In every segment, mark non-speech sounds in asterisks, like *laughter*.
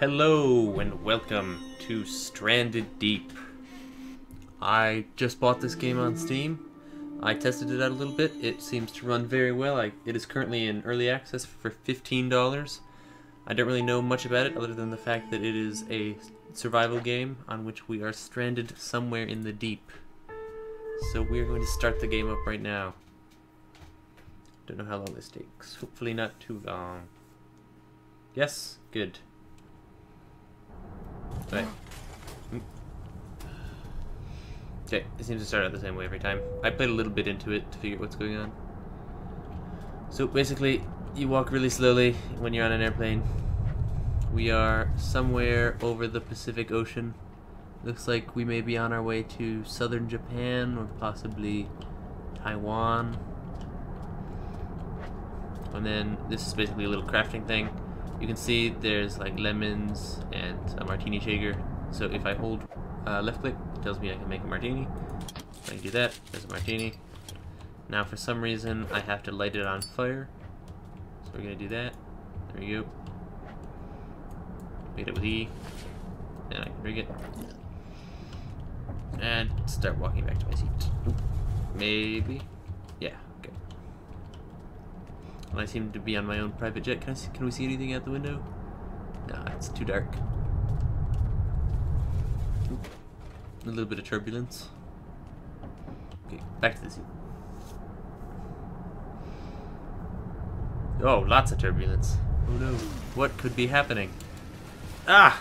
Hello and welcome to Stranded Deep. I just bought this game on Steam. I tested it out a little bit. It seems to run very well. I, it is currently in early access for $15. I don't really know much about it other than the fact that it is a survival game on which we are stranded somewhere in the deep. So we're going to start the game up right now. Don't know how long this takes. Hopefully not too long. Yes? Good. Right. Okay, it seems to start out the same way every time. I played a little bit into it to figure out what's going on. So basically, you walk really slowly when you're on an airplane. We are somewhere over the Pacific Ocean. Looks like we may be on our way to southern Japan or possibly Taiwan. And then this is basically a little crafting thing. You can see there's like lemons and a martini shaker. So if I hold uh, left click, it tells me I can make a martini. I can do that, there's a martini. Now for some reason I have to light it on fire. So we're gonna do that. There we go. Hit it with E. And I can rig it. And start walking back to my seat. Maybe. Yeah, okay. And I seem to be on my own private jet. Can I see, can we see anything out the window? Nah, it's too dark. Oop. A little bit of turbulence. Okay, back to the seat. Oh, lots of turbulence. Oh no. What could be happening? Ah!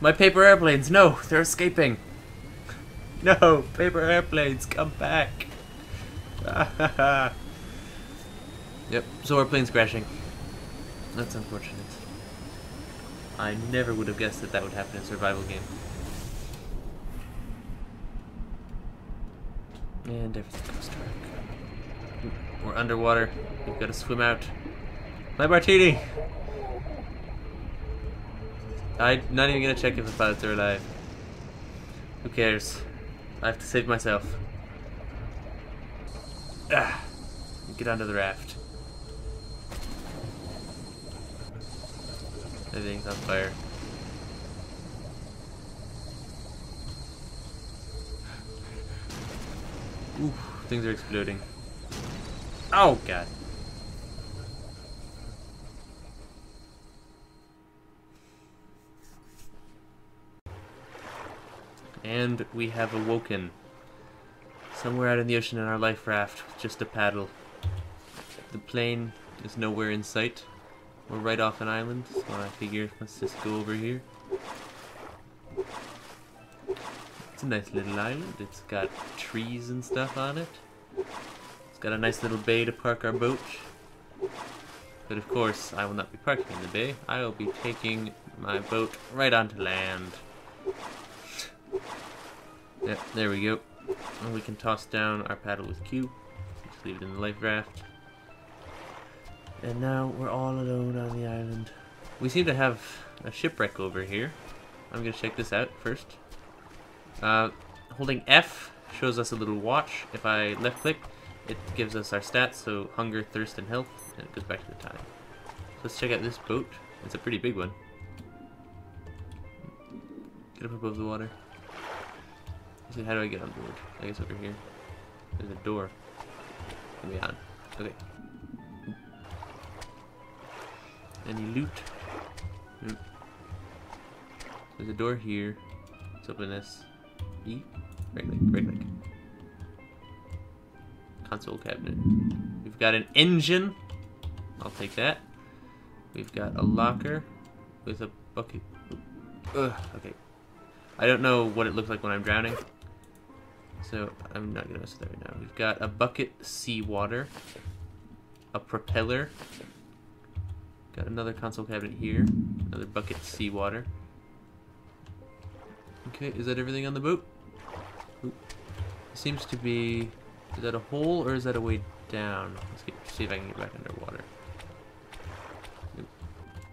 My paper airplanes! No! They're escaping! *laughs* No! Paper airplanes, come back! *laughs* yep, so our plane's crashing. That's unfortunate. I never would have guessed that that would happen in a survival game. And everything goes dark. We're underwater. We've got to swim out. My martini! I'm not even gonna check if the pilots are alive. Who cares? I have to save myself. Ah, get onto the raft. Everything's on fire. Ooh, things are exploding. Oh god. And we have awoken. Somewhere out in the ocean in our life raft with just a paddle. The plane is nowhere in sight. We're right off an island, so I figure let's just go over here. It's a nice little island. It's got trees and stuff on it. It's got a nice little bay to park our boat. But of course, I will not be parking in the bay. I will be taking my boat right onto land. Yep, there we go. And we can toss down our paddle with Q. Just leave it in the life raft. And now we're all alone on the island. We seem to have a shipwreck over here. I'm gonna check this out first. Uh, holding F shows us a little watch. If I left click, it gives us our stats, so hunger, thirst, and health, and it goes back to the time. So let's check out this boat. It's a pretty big one. Get up above the water. So how do I get on board? I guess over here. There's a door. Let me on. Okay. Any loot? Nope. There's a door here. Let's open this. E? Right click, right click. Console cabinet. We've got an engine. I'll take that. We've got a locker with a bucket. Ugh, okay. I don't know what it looks like when I'm drowning. So I'm not gonna mess with that right now. We've got a bucket seawater, a propeller, got another console cabinet here, another bucket seawater. Okay, is that everything on the boat? Seems to be. Is that a hole or is that a way down? Let's get, see if I can get back underwater.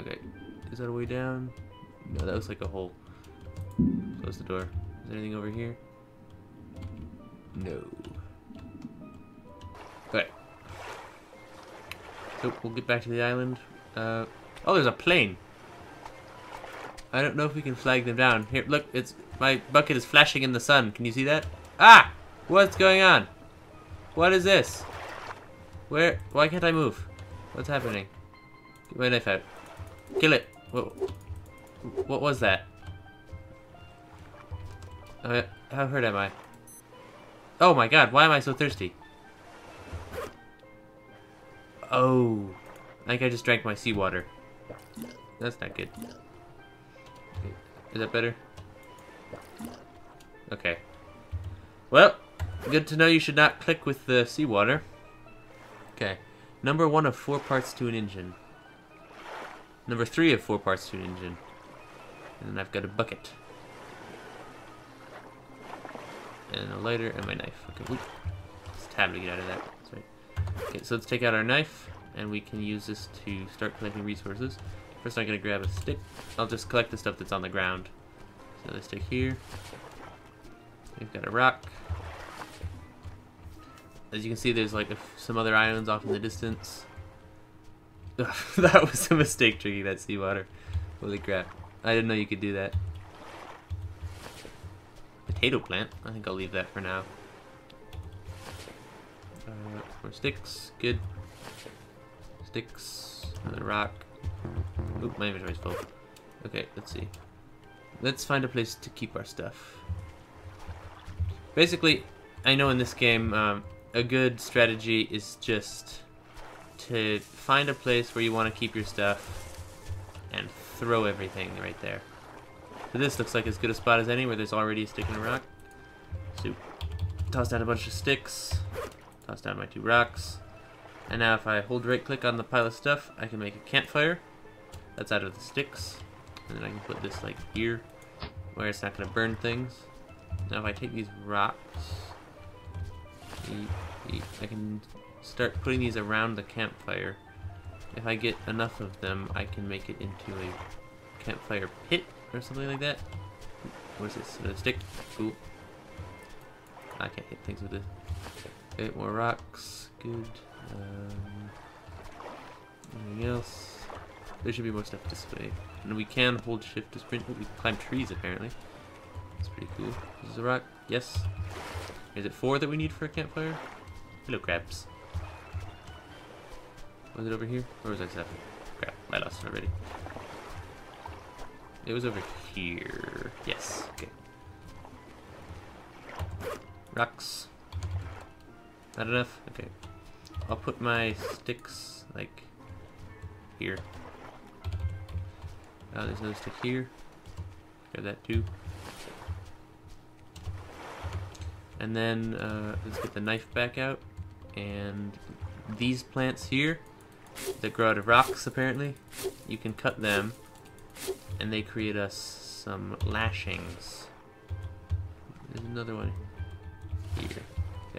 Okay, is that a way down? No, that looks like a hole. Close the door. Is there anything over here? No. Okay. So we'll get back to the island. Uh, oh, there's a plane. I don't know if we can flag them down. Here, look, it's my bucket is flashing in the sun. Can you see that? Ah! What's going on? What is this? Where? Why can't I move? What's happening? Get my knife out. Kill it. What? What was that? Uh, how hurt am I? Oh my god, why am I so thirsty? Oh. I think I just drank my seawater. That's not good. Is that better? Okay. Well, good to know you should not click with the seawater. Okay. Number one of four parts to an engine. Number three of four parts to an engine. And then I've got a bucket. And a lighter and my knife. Okay, whoop. It's tab to get out of that. Sorry. Okay, so let's take out our knife and we can use this to start collecting resources. First I'm gonna grab a stick. I'll just collect the stuff that's on the ground. So the stick here. We've got a rock. As you can see, there's like some other islands off in the distance. *laughs* that was a mistake drinking that seawater. Holy crap. I didn't know you could do that. Potato plant. I think I'll leave that for now. Uh, more sticks. Good. Sticks. Another rock. Oop, my inventory's full. Okay, let's see. Let's find a place to keep our stuff. Basically, I know in this game, um, a good strategy is just to find a place where you want to keep your stuff and throw everything right there. So this looks like as good a spot as any where there's already a stick and a rock. So toss down a bunch of sticks, toss down my two rocks, and now if I hold right click on the pile of stuff, I can make a campfire. That's out of the sticks. And then I can put this like here, where it's not to burn things. Now if I take these rocks, I can start putting these around the campfire. If I get enough of them, I can make it into a campfire pit or something like that. What is this? A stick? Cool. I can't hit things with this. Okay, more rocks. Good. Um, anything else? There should be more stuff to way. And we can hold shift to sprint. we climb trees apparently. That's pretty cool. This is a rock. Yes. Is it four that we need for a campfire? Hello, crabs. Was it over here? Or was that seven? Crap, I lost it already. It was over here. Yes, okay. Rocks. Not enough? Okay. I'll put my sticks, like, here. Oh, there's no stick here. Grab that too. And then, uh, let's get the knife back out. And these plants here, that grow out of rocks, apparently, you can cut them, and they create us some lashings. There's another one here. Okay,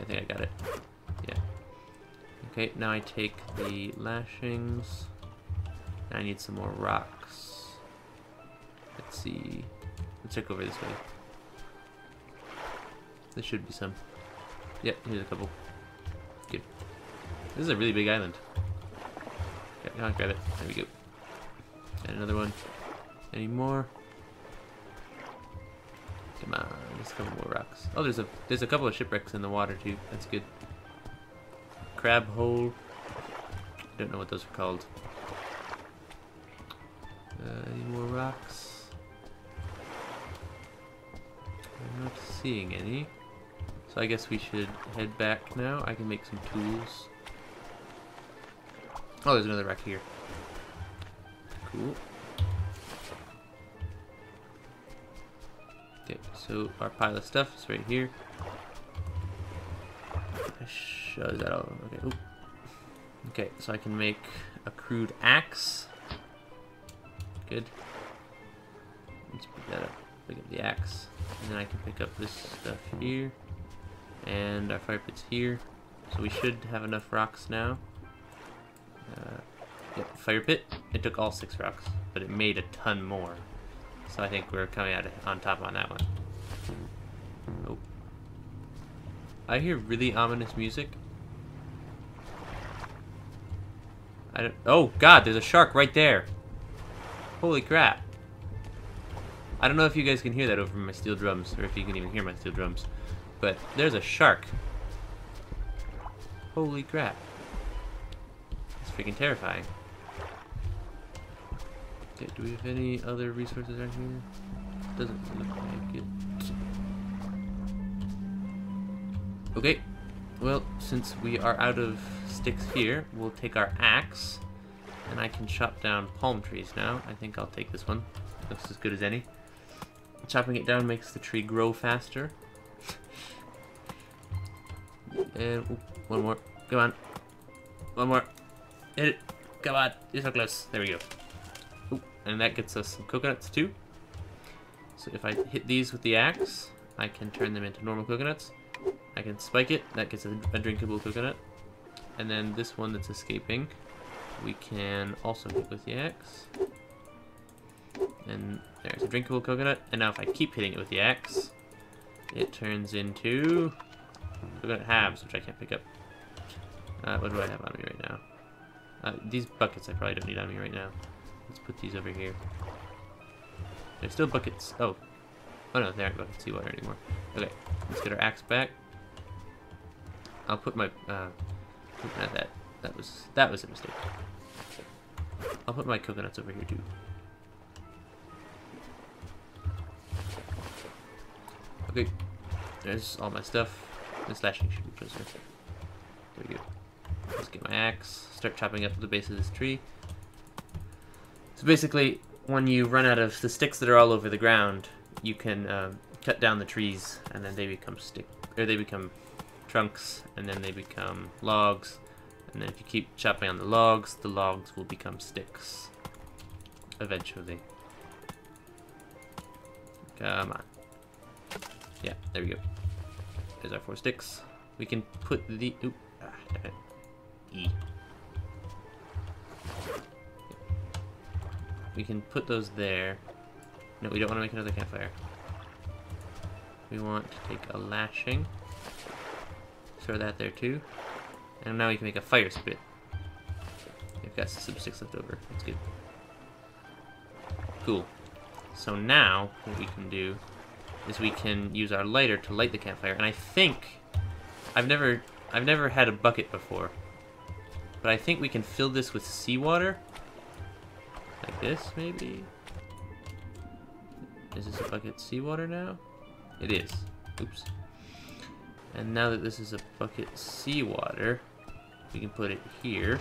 I think I got it. Okay, now I take the lashings. I need some more rocks. Let's see. Let's check over this way. There should be some. Yep, here's a couple. Good. This is a really big island. Okay, grab it. There we go. And another one. Any more? Come on, there's a couple more rocks. Oh, there's a there's a couple of shipwrecks in the water too. That's good crab hole. I don't know what those are called. Uh, any more rocks? I'm not seeing any. So I guess we should head back now. I can make some tools. Oh, there's another rock here. Cool. Okay, so our pile of stuff is right here. That all? Okay. Okay, so I can make a crude axe. Good. Let's pick that up. Pick up the axe. And then I can pick up this stuff here. And our fire pit's here. So we should have enough rocks now. Uh, yep, fire pit. It took all six rocks, but it made a ton more. So I think we're coming out on top on that one. Oh. I hear really ominous music. I don't. Oh God! There's a shark right there. Holy crap! I don't know if you guys can hear that over my steel drums, or if you can even hear my steel drums, but there's a shark. Holy crap. It's freaking terrifying. Okay, do we have any other resources out here? Doesn't look like it. Okay, well, since we are out of sticks here, we'll take our axe, and I can chop down palm trees now. I think I'll take this one. Looks as good as any. Chopping it down makes the tree grow faster. *laughs* and ooh, one more. Come on. One more. Hit it. Come on. You're so close. There we go. Ooh, and that gets us some coconuts too. So if I hit these with the axe, I can turn them into normal coconuts. I can spike it. That gets a, a drinkable coconut. And then this one that's escaping, we can also hit with the axe. And there's a drinkable coconut. And now if I keep hitting it with the axe, it turns into coconut halves, which I can't pick up. Uh, what do I have on me right now? Uh, these buckets I probably don't need on me right now. Let's put these over here. There's still buckets. Oh. Oh no, they aren't buckets seawater anymore. Okay, let's get our axe back. I'll put my, uh, not that. That was, that was a mistake. I'll put my coconuts over here too. Okay, there's all my stuff. The slashing should be closer. There we go. Let's get my axe, start chopping up the base of this tree. So basically, when you run out of the sticks that are all over the ground, you can um, cut down the trees, and then they become stick, or they become trunks, and then they become logs, and then if you keep chopping on the logs, the logs will become sticks. Eventually. Come on. Yeah, there we go. There's our four sticks. We can put the... Oop. Ah, damn it. E. We can put those there. No, we don't want to make another campfire. We want to take a lashing. Throw that there too. And now we can make a fire spit. We've got some sticks left over. That's good. Cool. So now, what we can do is we can use our lighter to light the campfire. And I think... I've never... I've never had a bucket before. But I think we can fill this with seawater. Like this, maybe? Is this a bucket seawater now? It is. Oops. And now that this is a bucket seawater, we can put it here.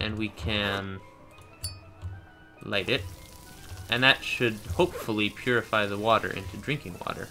And we can light it. And that should hopefully purify the water into drinking water.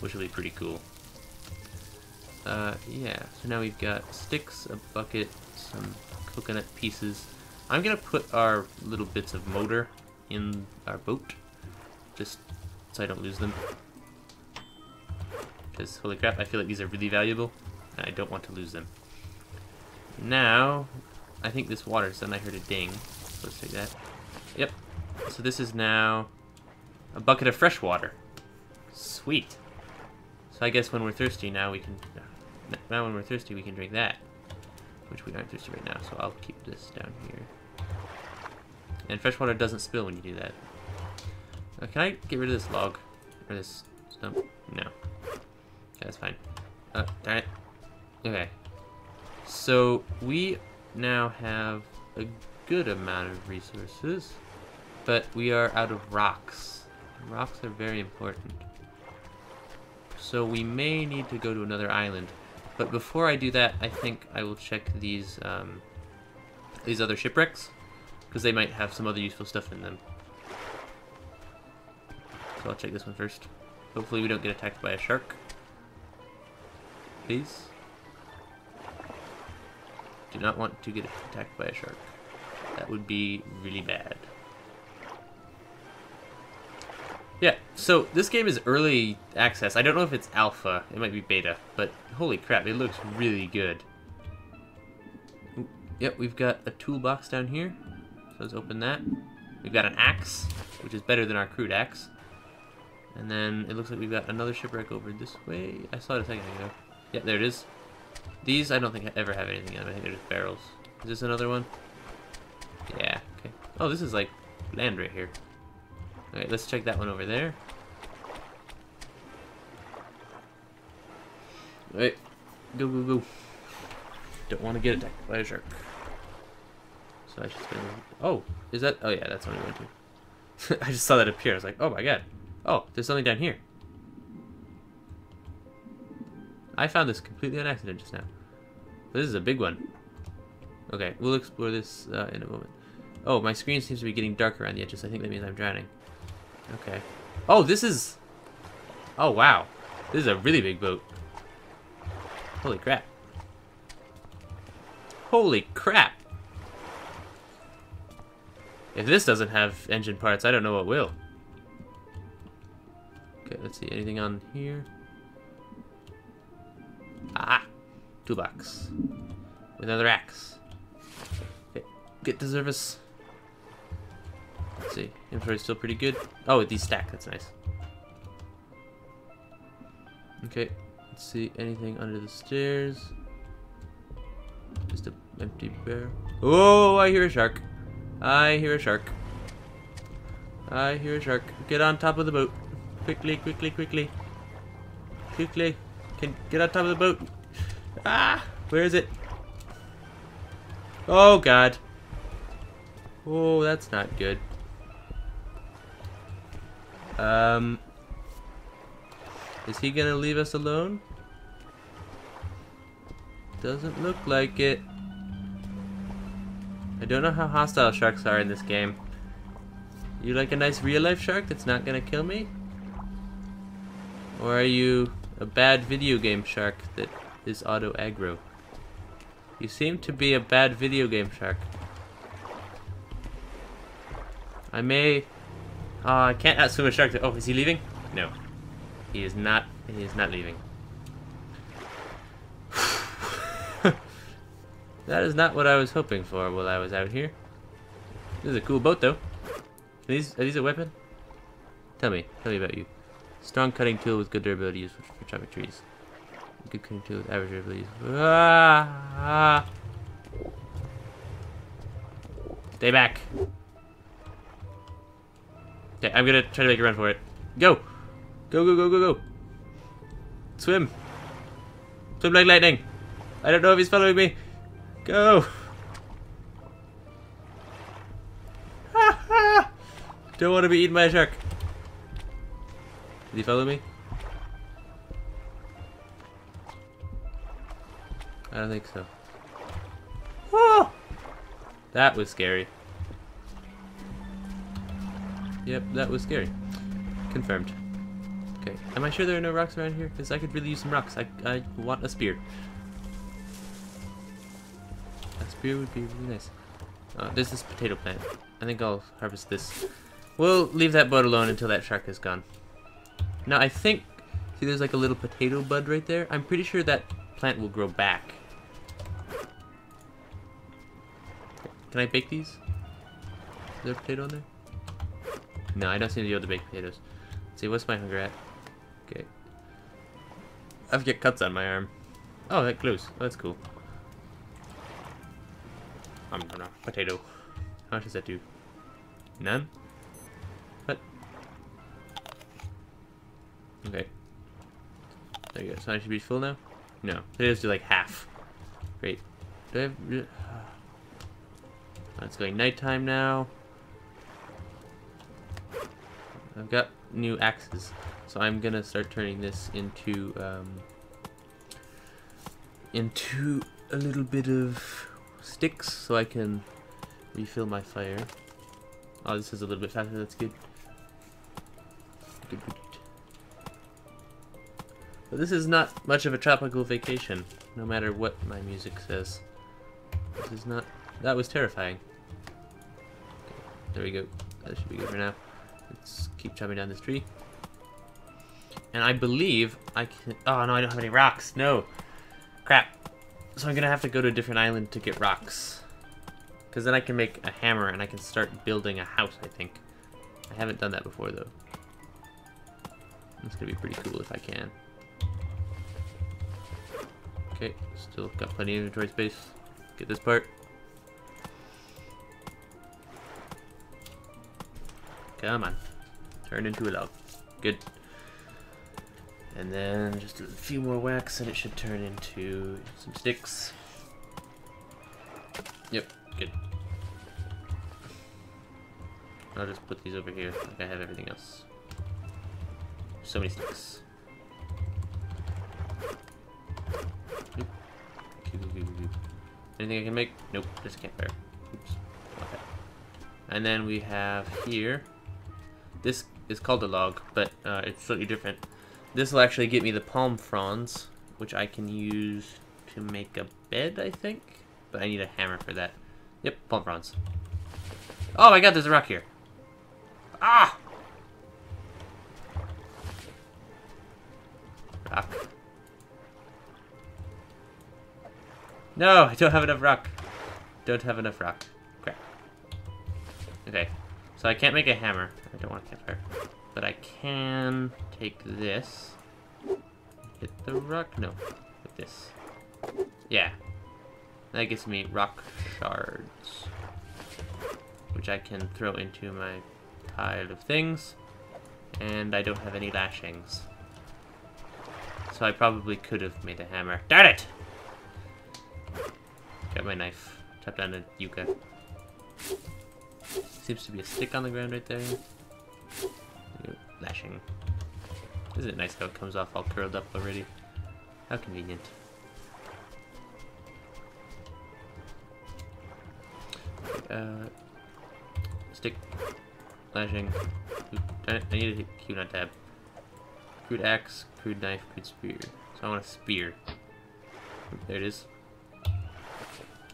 Which will be pretty cool. Uh, yeah, so now we've got sticks, a bucket, some coconut pieces. I'm gonna put our little bits of motor in our boat, just so I don't lose them. Because, holy crap, I feel like these are really valuable, and I don't want to lose them. Now, I think this water's done. I heard a ding. Let's take that. Yep. So this is now a bucket of fresh water. Sweet. So I guess when we're thirsty now we can uh, now when we're thirsty, we can drink that. Which we aren't thirsty right now, so I'll keep this down here. And fresh water doesn't spill when you do that. Can I get rid of this log? Or this stump? No. Okay, that's fine. Uh, darn it. Okay. So, we now have a good amount of resources, but we are out of rocks. Rocks are very important. So we may need to go to another island. But before I do that, I think I will check these um, these other shipwrecks because they might have some other useful stuff in them. So I'll check this one first. Hopefully we don't get attacked by a shark. Please. Do not want to get attacked by a shark. That would be really bad. Yeah, so this game is early access. I don't know if it's alpha. It might be beta, but holy crap, it looks really good. Yep, we've got a toolbox down here. So let's open that. We've got an axe, which is better than our crude axe. And then it looks like we've got another shipwreck over this way. I saw it a second ago. Yeah, there it is. These I don't think I ever have anything in them. I think they're just barrels. Is this another one? Yeah, okay. Oh, this is like land right here. Alright, let's check that one over there. Alright, go, go, go. Don't want to get attacked by a shark. So I should spend... Oh, is that... Oh yeah, that's what I went to. I just saw that appear. I was like, oh my god. Oh, there's something down here. I found this completely on accident just now. This is a big one. Okay, we'll explore this uh, in a moment. Oh, my screen seems to be getting darker around the edges. I think that means I'm drowning. Okay. Oh, this is... Oh, wow. This is a really big boat. Holy crap. Holy crap. If this doesn't have engine parts, I don't know what will. Let's see. Anything on here? Ah! Toolbox. With another axe. Okay, get to service. Let's see. Inventory's still pretty good. Oh, these stack. That's nice. Okay. Let's see. Anything under the stairs? Just an empty bear. Oh, I hear a shark. I hear a shark. I hear a shark. Get on top of the boat. Quickly, quickly, quickly. Quickly. Can get on top of the boat. Ah! Where is it? Oh, God. Oh, that's not good. Um... Is he gonna leave us alone? Doesn't look like it. I don't know how hostile sharks are in this game. You like a nice real life shark that's not gonna kill me? Or are you a bad video game shark that is auto aggro? You seem to be a bad video game shark. I may... Oh, I can't assume a shark to... Oh, is he leaving? No. He is not... He is not leaving. *laughs* That is not what I was hoping for while I was out here. This is a cool boat, though. Are these, are these a weapon? Tell me. Tell me about you. Strong cutting tool with good durability used for, chopping trees. Good cutting tool with average durability. Ah, ah. Stay back. Okay, I'm gonna try to make a run for it. Go! Go, go, go, go, go! Swim! Swim like lightning! I don't know if he's following me. Go! Don't want to be eaten by a shark. Did he follow me? I don't think so. Oh! That was scary. Yep, that was scary. Confirmed. Okay, am I sure there are no rocks around here? Because I could really use some rocks. I, I want a spear A spear would be really nice. Uh, this is potato plant. I think I'll harvest this. We'll leave that boat alone until that shark is gone. Now I think, see there's like a little potato bud right there? I'm pretty sure that plant will grow back. Can I bake these? Is there a potato in there? No, I don't seem to be able to bake potatoes. Let's see, what's my hunger at? Okay. I've got cuts on my arm. Oh, that glows. Oh, that's cool. Um, gonna potato. How much does that do? None? Okay. There you go. So I should be full now? No. Potatoes do like half. Great. Do I have... Oh, it's going nighttime now. I've got new axes. So I'm gonna start turning this into, um, into a little bit of sticks so I can refill my fire. Oh, this is a little bit faster. That's good. Good, good. But this is not much of a tropical vacation, no matter what my music says. This is not... That was terrifying. Okay, there we go. That should be good for now. Let's keep chopping down this tree. And I believe I can... Oh, no, I don't have any rocks. No. Crap. So I'm gonna have to go to a different island to get rocks. Because then I can make a hammer and I can start building a house, I think. I haven't done that before, though. It's gonna be pretty cool if I can. Okay, still got plenty of inventory space. Get this part. Come on. Turn into a log. Good. And then just a few more whacks and it should turn into some sticks. Yep, good. I'll just put these over here like I have everything else. So many sticks. Anything I can make? Nope, just campfire. Oops. Okay. And then we have here. This is called a log, but uh, it's slightly different. This will actually get me the palm fronds, which I can use to make a bed, I think. But I need a hammer for that. Yep, palm fronds. Oh my god, there's a rock here. Ah! No, I don't have enough rock. Don't have enough rock. Crap. Okay, so I can't make a hammer. I don't want a campfire. But I can take this. Hit the rock? No. Hit this. Yeah. That gives me rock shards. Which I can throw into my pile of things. And I don't have any lashings. So I probably could have made a hammer. Darn it! My knife. Tap down to yucca. Seems to be a stick on the ground right there. Lashing. Isn't it nice how it comes off all curled up already? How convenient. Uh, stick. Lashing. I need to hit Q, not tab. Crude axe, crude knife, crude spear. So I want a spear. There it is.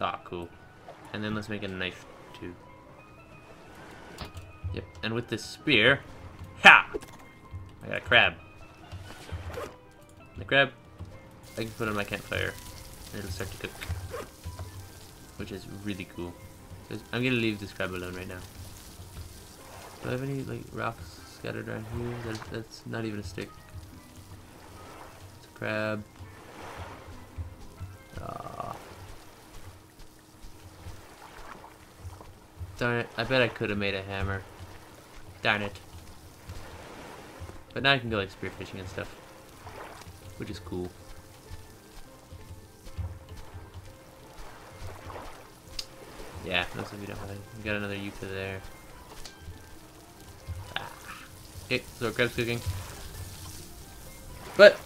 Ah, cool. And then let's make a knife, too. Yep, and with this spear... Ha! I got a crab. The crab, I can put on my campfire. And it'll start to cook. Which is really cool. I'm gonna leave this crab alone right now. Do I have any, like, rocks scattered around here? That's, that's not even a stick. It's a crab. Darn it, I bet I could have made a hammer. Darn it. But now I can go like spearfishing and stuff. Which is cool. Yeah, we don't have. We got another yucca there. Ah. Okay, so crab's cooking. But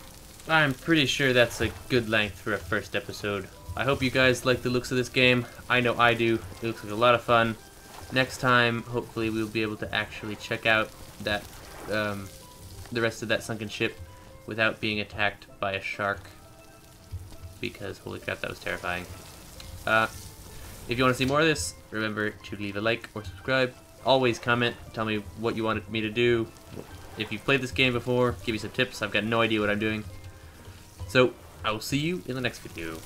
I'm pretty sure that's a good length for a first episode. I hope you guys like the looks of this game. I know I do. It looks like a lot of fun next time, hopefully, we'll be able to actually check out that um, the rest of that sunken ship without being attacked by a shark. Because, holy crap, that was terrifying. Uh, if you want to see more of this, remember to leave a like or subscribe. Always comment, tell me what you wanted me to do. If you've played this game before, give me some tips. I've got no idea what I'm doing. So, I will see you in the next video.